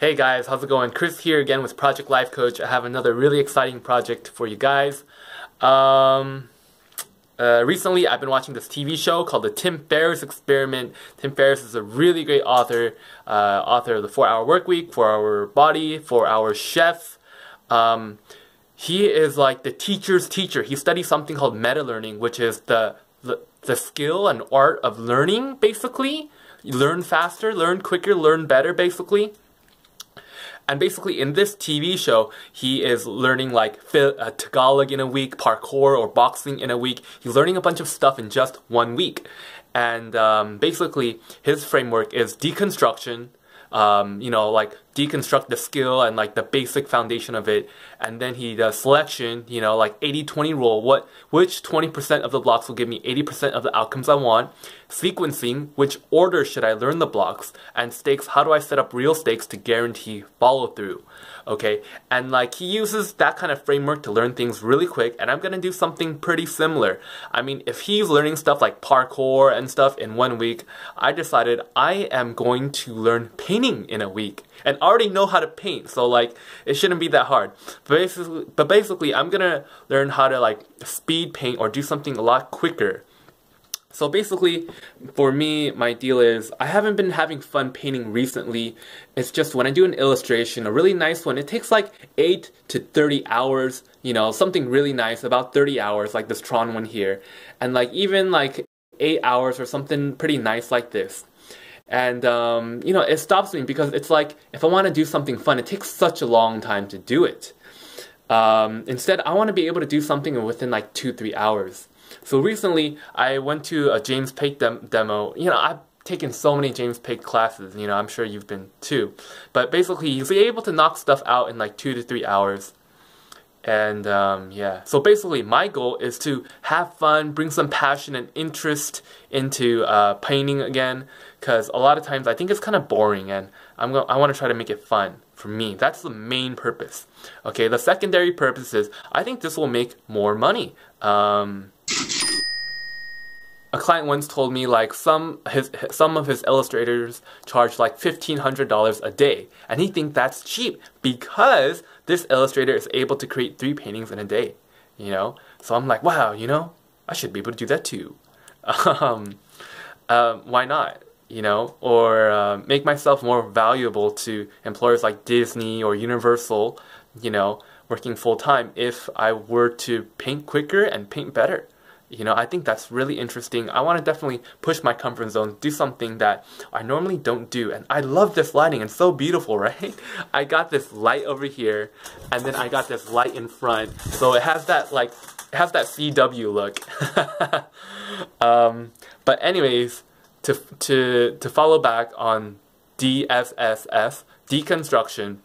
Hey guys, how's it going? Chris here again with Project Life Coach. I have another really exciting project for you guys. Um, uh, recently, I've been watching this TV show called The Tim Ferriss Experiment. Tim Ferriss is a really great author, uh, author of The 4 Hour Work Week, 4 Hour Body, 4 Hour Chef. Um, he is like the teacher's teacher. He studies something called meta learning, which is the, the, the skill and art of learning, basically. Learn faster, learn quicker, learn better, basically. And basically, in this TV show, he is learning like uh, Tagalog in a week, parkour or boxing in a week. He's learning a bunch of stuff in just one week. And um, basically, his framework is deconstruction, um, you know, like deconstruct the skill and like the basic foundation of it. And then he does selection, you know, like 80-20 rule. What, which 20% of the blocks will give me 80% of the outcomes I want. Sequencing, which order should I learn the blocks. And stakes, how do I set up real stakes to guarantee follow through okay? And like he uses that kind of framework to learn things really quick, and I'm gonna do something pretty similar. I mean, if he's learning stuff like parkour and stuff in one week, I decided I am going to learn painting in a week and already know how to paint, so like it shouldn't be that hard. But basically, but basically, I'm gonna learn how to like speed paint or do something a lot quicker so basically, for me, my deal is I haven't been having fun painting recently. It's just when I do an illustration, a really nice one, it takes like 8 to 30 hours, you know, something really nice, about 30 hours, like this Tron one here. And like even like 8 hours or something pretty nice like this. And, um, you know, it stops me because it's like if I want to do something fun, it takes such a long time to do it. Um, instead, I want to be able to do something within like 2 3 hours. So recently, I went to a James Paick dem demo. You know, I've taken so many James Paick classes. You know, I'm sure you've been too. But basically, he's able to knock stuff out in like two to three hours. And um, yeah, so basically, my goal is to have fun, bring some passion and interest into uh, painting again. Because a lot of times, I think it's kind of boring, and I'm I want to try to make it fun for me. That's the main purpose. Okay, the secondary purpose is I think this will make more money. Um, a client once told me like some his some of his illustrators charge like fifteen hundred dollars a day, and he thinks that's cheap because this illustrator is able to create three paintings in a day. You know, so I'm like, wow, you know, I should be able to do that too. Um, uh, why not? You know, or uh, make myself more valuable to employers like Disney or Universal. You know, working full time if I were to paint quicker and paint better. You know, I think that's really interesting. I want to definitely push my comfort zone, do something that I normally don't do. And I love this lighting. It's so beautiful, right? I got this light over here, and then I got this light in front. So it has that, like, has that CW look. um, but anyways, to, to, to follow back on DSSS, deconstruction.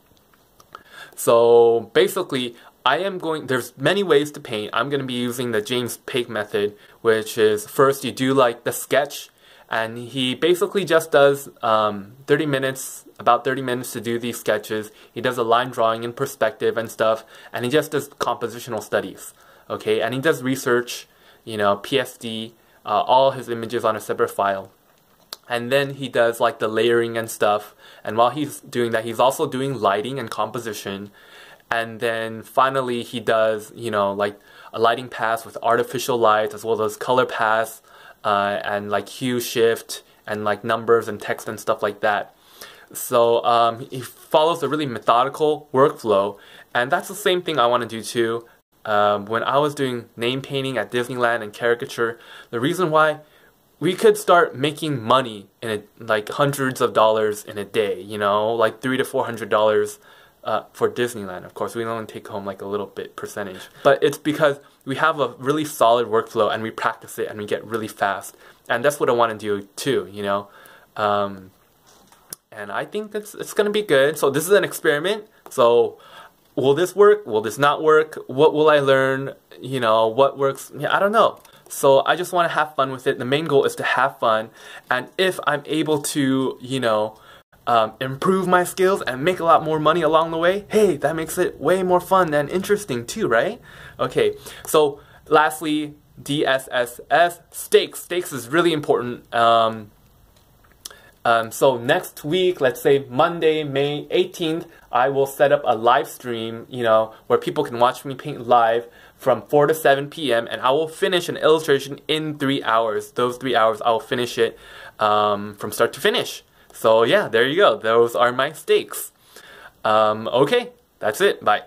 So basically, I am going, there's many ways to paint. I'm going to be using the James Paick method, which is first you do like the sketch, and he basically just does um, 30 minutes, about 30 minutes to do these sketches. He does a line drawing in perspective and stuff, and he just does compositional studies, okay? And he does research, you know, PSD, uh, all his images on a separate file. And then he does like the layering and stuff. And while he's doing that, he's also doing lighting and composition and then finally he does you know like a lighting pass with artificial lights as well as color pass uh, and like hue shift and like numbers and text and stuff like that. So um, he follows a really methodical workflow. And that's the same thing I want to do too. Um, when I was doing name painting at Disneyland and caricature the reason why we could start making money in a, like hundreds of dollars in a day you know like three to four hundred dollars uh, for Disneyland, of course, we only take home like a little bit percentage. But it's because we have a really solid workflow and we practice it and we get really fast. And that's what I want to do too, you know. Um, and I think it's it's gonna be good. So this is an experiment. So will this work? Will this not work? What will I learn? You know, what works? Yeah, I don't know. So I just want to have fun with it. The main goal is to have fun, and if I'm able to, you know, um, improve my skills and make a lot more money along the way, hey, that makes it way more fun and interesting too, right? Okay, so lastly, DSSS, stakes. Stakes is really important. Um, Um, so next week, let's say Monday, May 18th, I will set up a live stream, you know, where people can watch me paint live from 4 to 7 p.m. and I will finish an illustration in three hours. Those three hours, I will finish it um, from start to finish. So yeah, there you go. Those are my stakes. Um, okay, that's it. Bye.